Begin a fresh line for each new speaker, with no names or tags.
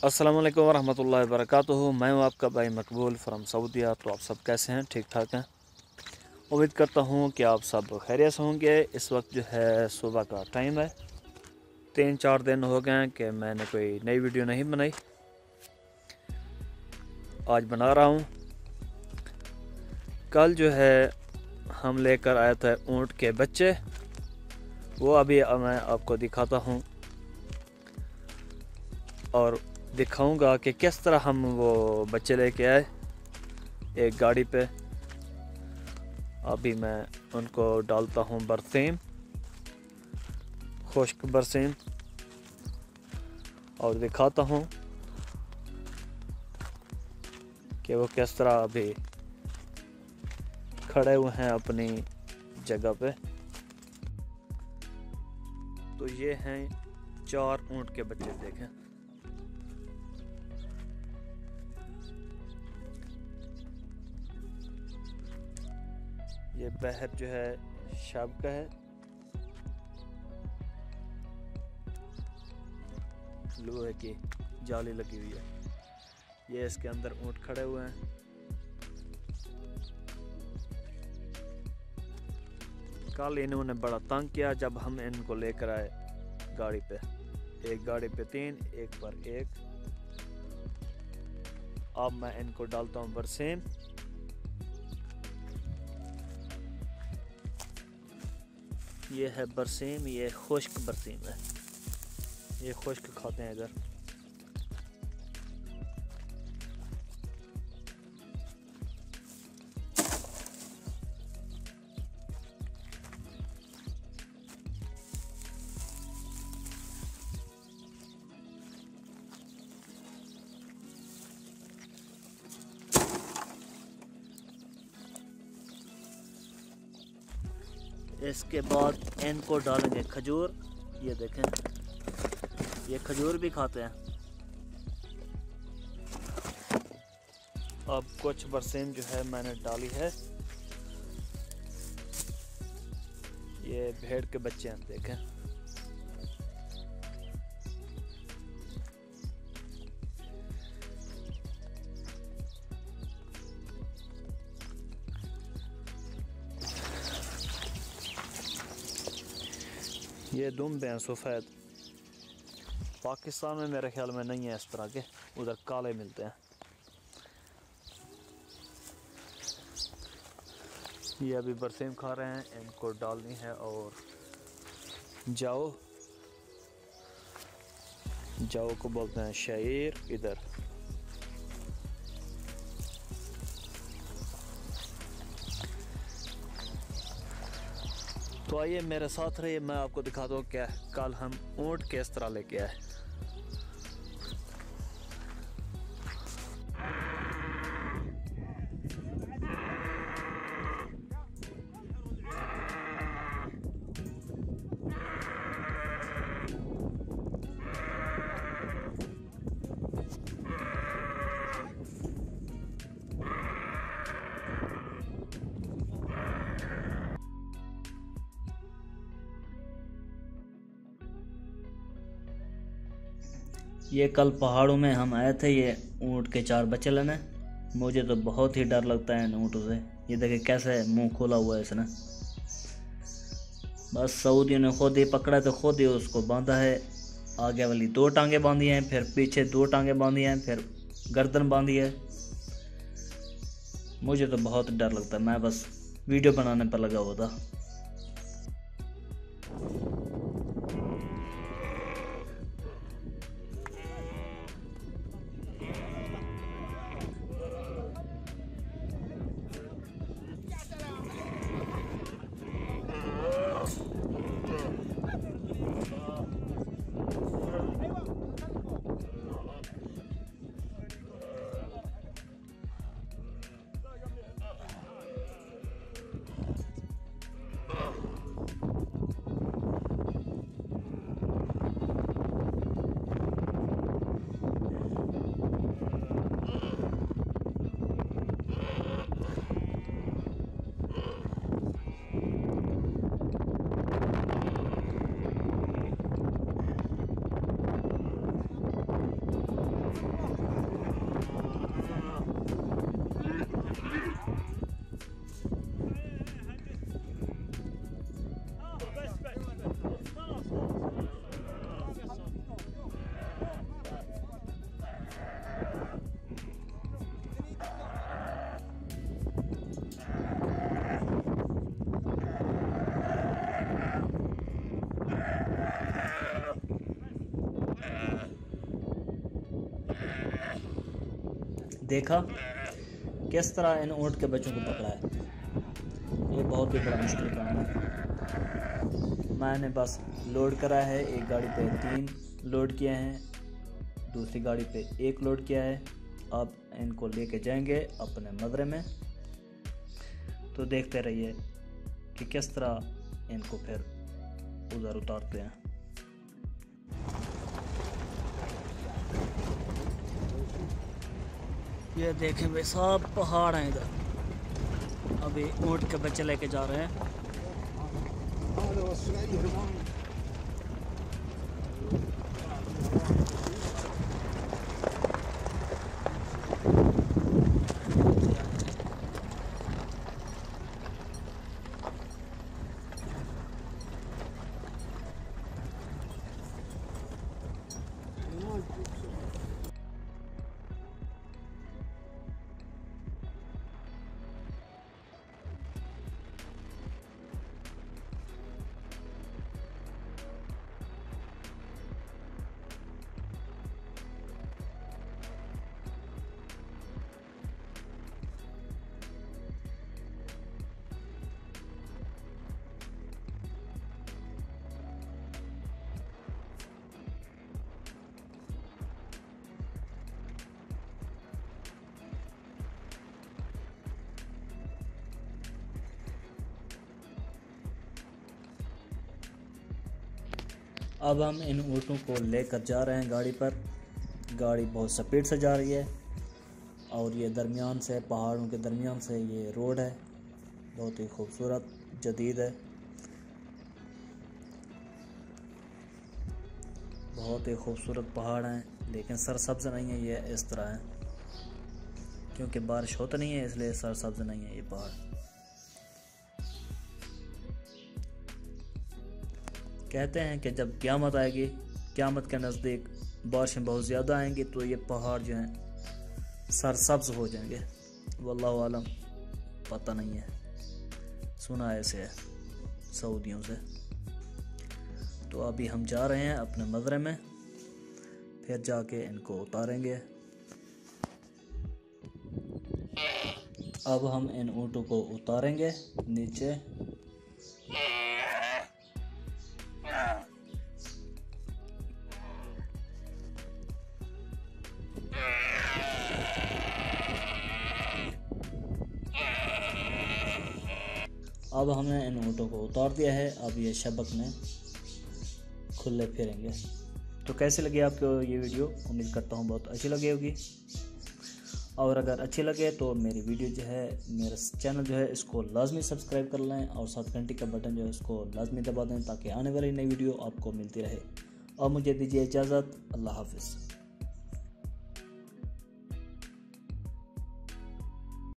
अस्सलाम वालेकुम रहमतुल्लाहि व मैं हूँ आपका भाई मकबूल फ्रॉम सऊदीया तो आप सब कैसे हैं? ठीक ठाक हैं? उम्मीद करता हूँ कि आप सब खैरियत होंगे। इस वक्त जो है सुबह का टाइम है। तीन चार दिन हो गए हैं कि मैंने कोई नई वीडियो नहीं बनाई। आज बना रहा हूँ। कल जो है हम लेकर आया था ऊँट के बच्चे। वो अभी मैं आपको दिखाता हूँ। और दिखाऊँगा कि किस तरह हम वो बच्चे लेके आए एक गाड़ी पे। अभी मैं उनको डालता हूँ बरसीम, खुश्क बरसीम, और दिखाता हूँ कि वो किस तरह अभी खड़े हुए हैं अपनी जगह पे। तो ये हैं चार ऊँट के बच्चे, देखें। ये बहर जो है शब का है। लोहे की जाली लगी हुई है। ये इसके अंदर ऊँट खड़े हुए हैं। कल इन्होंने बड़ा तंग किया जब हम इनको लेकर आए गाड़ी पे। एक गाड़ी पे तीन, एक पर एक। अब मैं इनको डालता हूँ बरसेम ये है बरसीम ये खुश्क बरसीम है। ये खुश्क खाते हैं इधर। इसके बाद इनको डालेंगे खजूर। ये देखें। ये खजूर भी खाते हैं। अब कुछ बरसेम जो है मैंने डाली है। ये भेड़ के बच्चे हैं, देखें। ये दुम्ब हैं सफ़ेद पाकिस्तान में मेरे ख्याल में नहीं है इस तरह के। उधर काले मिलते हैं। ये अभी बरसीम खा रहे हैं, इनको डालनी है और जाओ। जाओ को बोलते हैं शायर इधर। तो आइए मेरे साथ रहिए, मैं आपको दिखा दूँ क्या कल हम ऊँट किस तरह लेके आए।
ये कल पहाड़ों में हम आए थे, ये ऊँट के चार बच्चे लेने मुझे तो बहुत ही डर लगता है इन ऊँटों से। ये देखे कैसे मुँह खोला हुआ है इसने। बस सऊदी ने खुद ही पकड़ा तो खुद ही उसको बांधा है। आगे वाली दो टांगे बांधी हैं, फिर पीछे दो टांगे बांधी हैं, फिर गर्दन बांधी है। मुझे तो बहुत डर लगता है। मैं बस वीडियो बनाने पर लगा हुआ था।
देखा, किस तरह इन ऊँट के बच्चों को पकड़ा है। ये बहुत ही बड़ा मुश्किल काम है। मैंने बस लोड करा है, एक गाड़ी पे तीन लोड किए हैं, दूसरी गाड़ी पे एक लोड किया है। अब इनको लेके जाएँगे अपने मदरे में। तो देखते रहिए कि किस तरह इनको फिर उधर उतारते हैं। ये देखें भाई, सब पहाड़ हैं इधर। अभी ऊँट के बच्चे लेके जा रहे हैं। अब हम इन ऊँटों को लेकर जा रहे हैं गाड़ी पर। गाड़ी बहुत स्पीड से जा रही है और ये दरमियान से, पहाड़ों के दरमियान से ये रोड है। बहुत ही खूबसूरत, जदीद है। बहुत ही खूबसूरत पहाड़ हैं, लेकिन सरसब्ज नहीं है, ये इस तरह है। क्योंकि बारिश होता नहीं है, इसलिए सरसब्ज नहीं है ये पहाड़। कहते हैं कि जब क़्यामत आएगी, क़्यामत के नज़दीक बारिशें बहुत ज़्यादा आएँगी तो ये पहाड़ जो हैं, सरसब्ज हो जाएँगे। वल्लाह आलम, पता नहीं है। सुना ऐसे है सऊदियों से। तो अभी हम जा रहे हैं अपने मदरे में, फिर जाके इनको उतारेंगे। अब हम इन ऊँटों को उतारेंगे, नीचे अब हमने इन ऊँटों को उतार दिया है, अब ये शबक में खुले फिरेंगे। तो कैसे लगी आपको ये वीडियो? उम्मीद करता हूँ बहुत अच्छी लगी होगी। और अगर अच्छी लगे तो मेरी वीडियो जो है, मेरा चैनल जो है, इसको लाजमी सब्सक्राइब कर लें और साथ घंटी का बटन जो है, उसको लाजमी दबा दें ताकि आने वाली नई वीडियो आपको मिलती रहे। और मुझे दीजिए इजाज़त, अल्लाह हाफिज़।